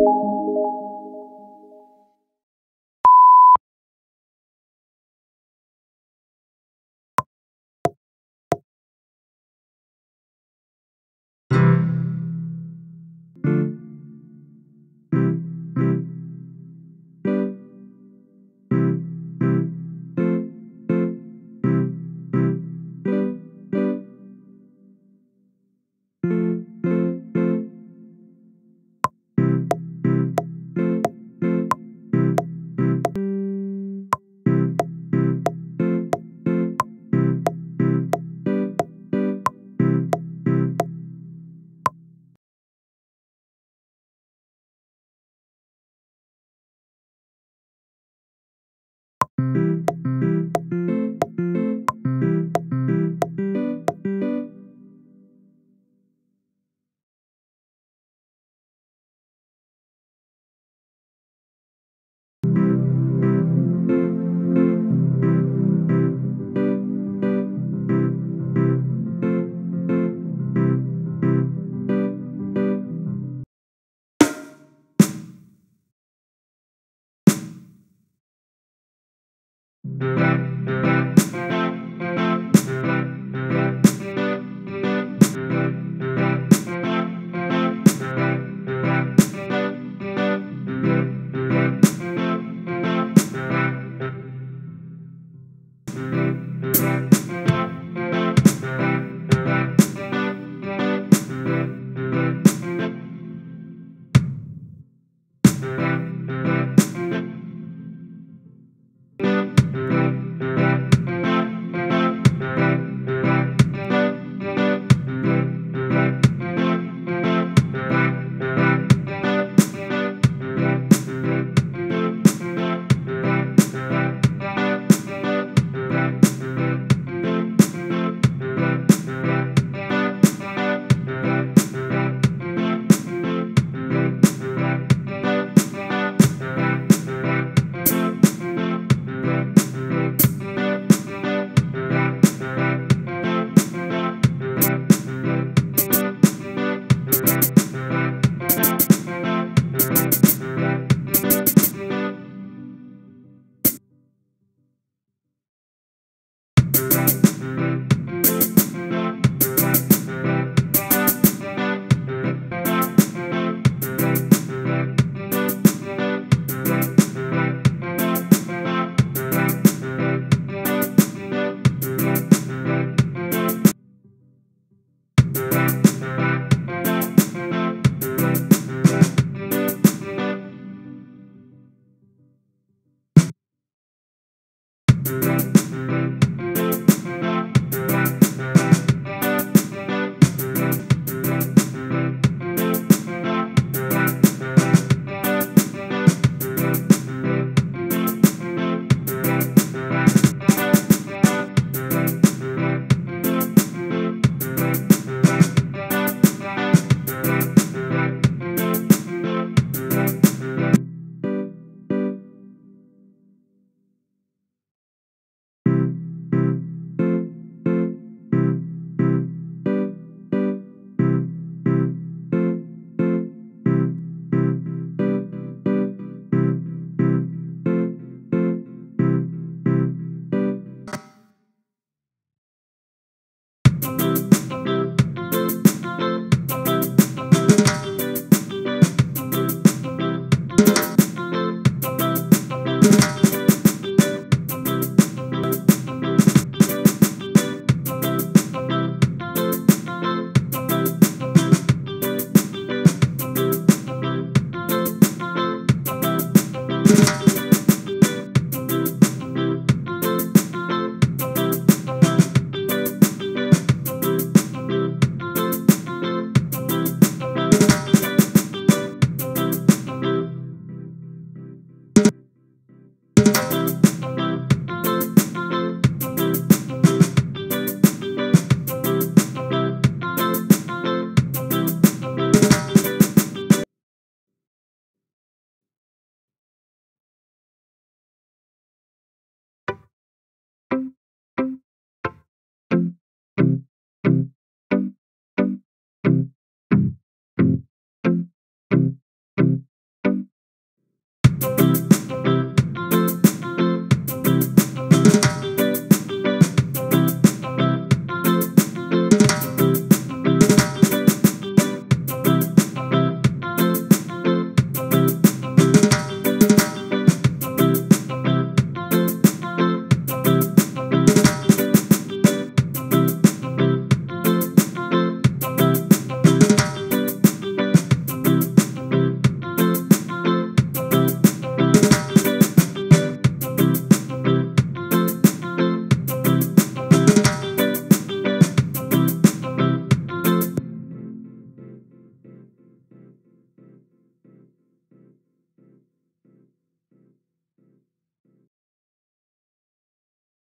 you.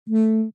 You